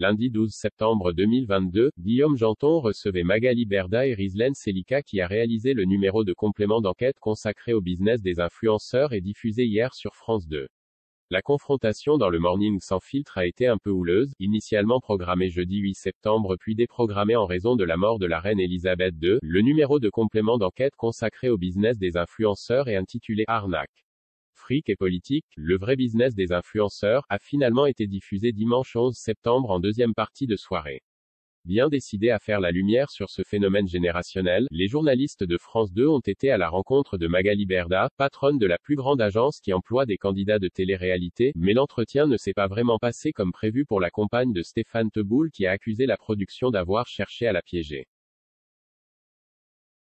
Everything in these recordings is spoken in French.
Lundi 12 septembre 2022, Guillaume Janton recevait Magali Berda et Rizlen Selika qui a réalisé le numéro de complément d'enquête consacré au business des influenceurs et diffusé hier sur France 2. La confrontation dans le Morning sans filtre a été un peu houleuse, initialement programmée jeudi 8 septembre puis déprogrammée en raison de la mort de la reine Elisabeth II. Le numéro de complément d'enquête consacré au business des influenceurs est intitulé Arnaque et politique, le vrai business des influenceurs, a finalement été diffusé dimanche 11 septembre en deuxième partie de soirée. Bien décidés à faire la lumière sur ce phénomène générationnel, les journalistes de France 2 ont été à la rencontre de Magali Berda, patronne de la plus grande agence qui emploie des candidats de télé-réalité, mais l'entretien ne s'est pas vraiment passé comme prévu pour la compagne de Stéphane Teboul qui a accusé la production d'avoir cherché à la piéger.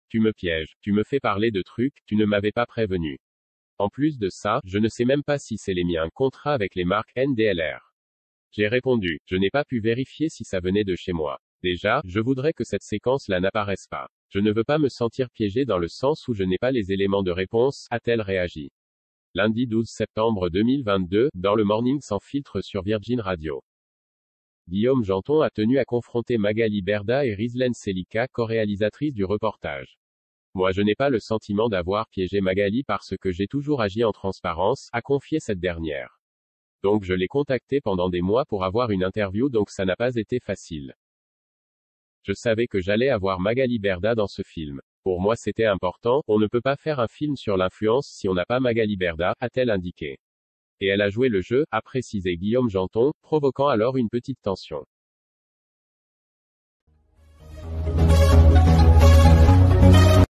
Tu me pièges, tu me fais parler de trucs, tu ne m'avais pas prévenu. En plus de ça, je ne sais même pas si c'est les miens contrat avec les marques NDLR. J'ai répondu, je n'ai pas pu vérifier si ça venait de chez moi. Déjà, je voudrais que cette séquence-là n'apparaisse pas. Je ne veux pas me sentir piégé dans le sens où je n'ai pas les éléments de réponse, a-t-elle réagi. Lundi 12 septembre 2022, dans le Morning sans filtre sur Virgin Radio. Guillaume Janton a tenu à confronter Magali Berda et Rizlen Selika, co-réalisatrice du reportage. Moi je n'ai pas le sentiment d'avoir piégé Magali parce que j'ai toujours agi en transparence, a confié cette dernière. Donc je l'ai contacté pendant des mois pour avoir une interview donc ça n'a pas été facile. Je savais que j'allais avoir Magali Berda dans ce film. Pour moi c'était important, on ne peut pas faire un film sur l'influence si on n'a pas Magali Berda, a-t-elle indiqué. Et elle a joué le jeu, a précisé Guillaume Janton, provoquant alors une petite tension.